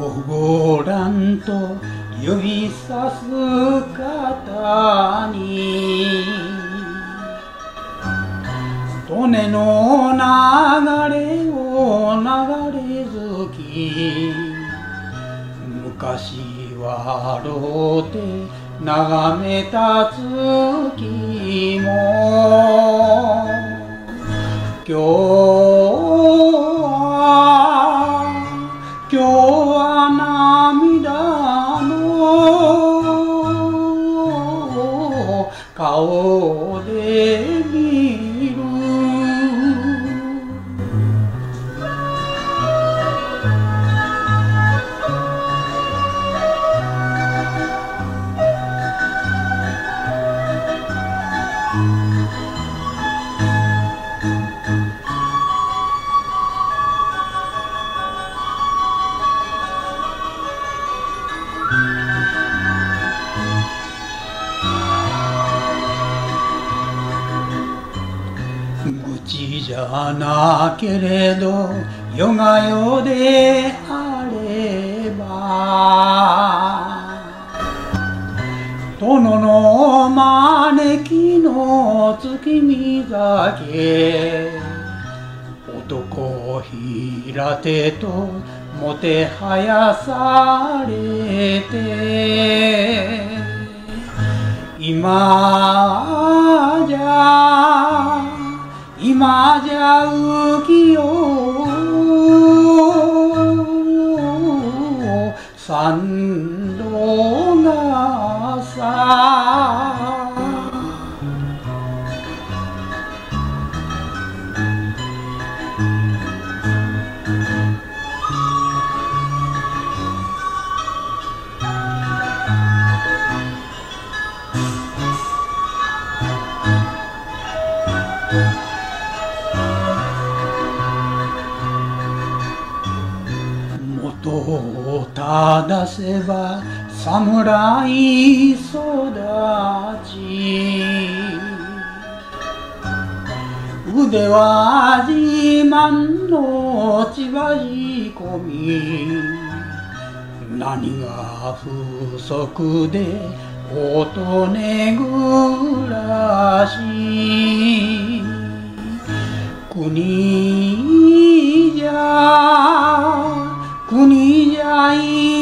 をご覧と指さす方に。利根の流れを流れ好き。昔はろうて眺めた月も。今日 කවෝදේමි じゃなけれど世が世であれば殿の招きの月見酒男平手ともてはやされて今今じゃ浮世三度なさ。元を正せば侍育ち。腕は自慢の千葉仕込み。何が不足で音ねぐらし。国じゃじ